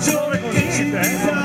Joy, keep